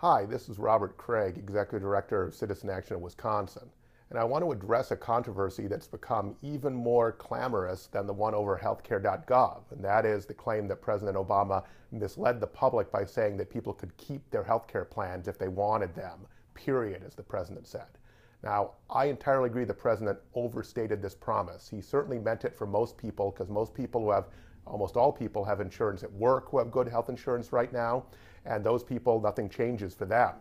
Hi, this is Robert Kraig, Executive Director of Citizen Action of Wisconsin, and I want to address a controversy that's become even more clamorous than the one over healthcare.gov, and that is the claim that President Obama misled the public by saying that people could keep their healthcare plans if they wanted them, period, as the president said. Now, I entirely agree the president overstated this promise. He certainly meant it for most people because most people who have almost all people have insurance at work who have good health insurance right now, and those people, nothing changes for them.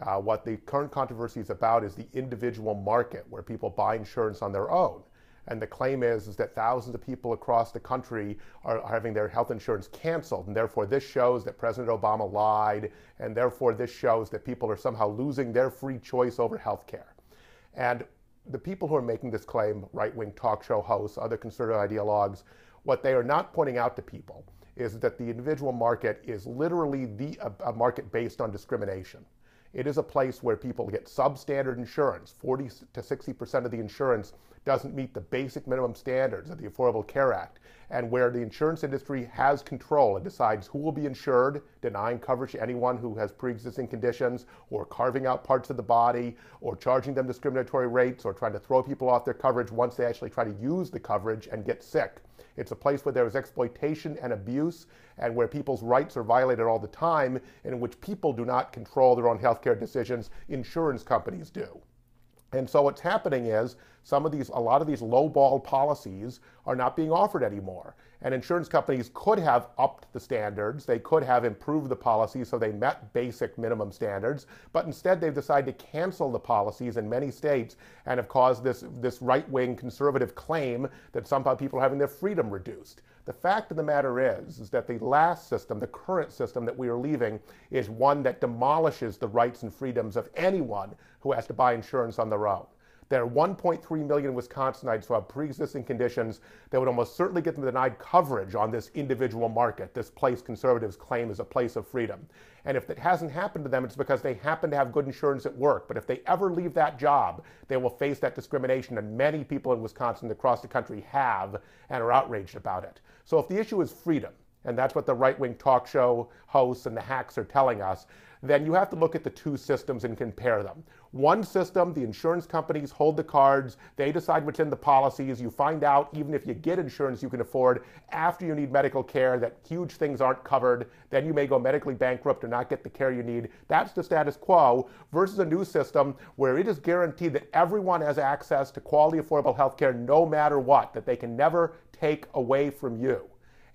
Uh, what the current controversy is about is the individual market where people buy insurance on their own. And the claim is, is that thousands of people across the country are having their health insurance canceled. And therefore, this shows that President Obama lied. And therefore, this shows that people are somehow losing their free choice over health care. And the people who are making this claim, right wing talk show hosts, other conservative ideologues, what they are not pointing out to people is that the individual market is literally the, a, a market based on discrimination. It is a place where people get substandard insurance. 40 to 60% of the insurance doesn't meet the basic minimum standards of the Affordable Care Act, and where the insurance industry has control and decides who will be insured, denying coverage to anyone who has pre existing conditions, or carving out parts of the body, or charging them discriminatory rates, or trying to throw people off their coverage once they actually try to use the coverage and get sick. It's a place where there is exploitation and abuse and where people's rights are violated all the time, and in which people do not control their own healthcare decisions, insurance companies do. And so what's happening is some of these, a lot of these lowball policies are not being offered anymore. And insurance companies could have upped the standards, they could have improved the policies so they met basic minimum standards, but instead they've decided to cancel the policies in many states and have caused this, this right wing conservative claim that somehow people are having their freedom reduced. The fact of the matter is, is that the last system, the current system that we are leaving, is one that demolishes the rights and freedoms of anyone who has to buy insurance on their own. There are 1.3 million Wisconsinites who have pre-existing conditions that would almost certainly get them denied coverage on this individual market, this place conservatives claim is a place of freedom. And if it hasn't happened to them, it's because they happen to have good insurance at work. But if they ever leave that job, they will face that discrimination. And many people in Wisconsin across the country have and are outraged about it. So if the issue is freedom, and that's what the right wing talk show hosts and the hacks are telling us, then you have to look at the two systems and compare them. One system, the insurance companies hold the cards, they decide what's in the policies. You find out, even if you get insurance you can afford, after you need medical care, that huge things aren't covered. Then you may go medically bankrupt or not get the care you need. That's the status quo versus a new system where it is guaranteed that everyone has access to quality, affordable health care no matter what, that they can never take away from you.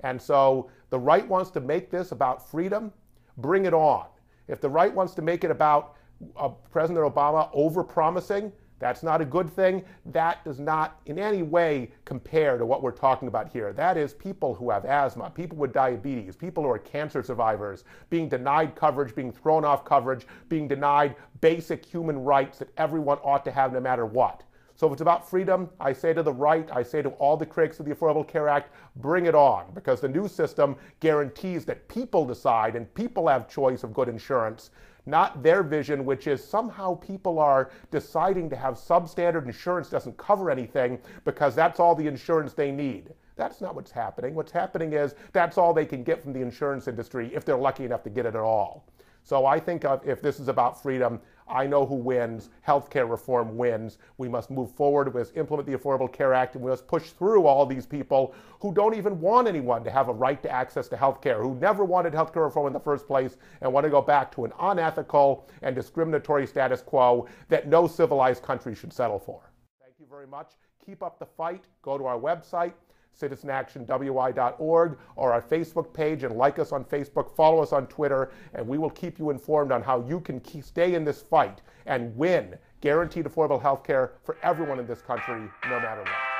And so the right wants to make this about freedom, bring it on. If the right wants to make it about uh, President Obama over promising, that's not a good thing. That does not in any way compare to what we're talking about here. That is people who have asthma, people with diabetes, people who are cancer survivors, being denied coverage, being thrown off coverage, being denied basic human rights that everyone ought to have no matter what. So if it's about freedom, I say to the right, I say to all the critics of the Affordable Care Act, bring it on, because the new system guarantees that people decide and people have choice of good insurance, not their vision, which is somehow people are deciding to have substandard insurance doesn't cover anything because that's all the insurance they need. That's not what's happening. What's happening is that's all they can get from the insurance industry if they're lucky enough to get it at all. So I think if this is about freedom, I know who wins. Healthcare reform wins. We must move forward. We must implement the Affordable Care Act, and we must push through all these people who don't even want anyone to have a right to access to healthcare, who never wanted healthcare reform in the first place, and want to go back to an unethical and discriminatory status quo that no civilized country should settle for. Thank you very much. Keep up the fight. Go to our website citizenactionwi.org or our Facebook page and like us on Facebook, follow us on Twitter, and we will keep you informed on how you can stay in this fight and win guaranteed affordable health care for everyone in this country, no matter what.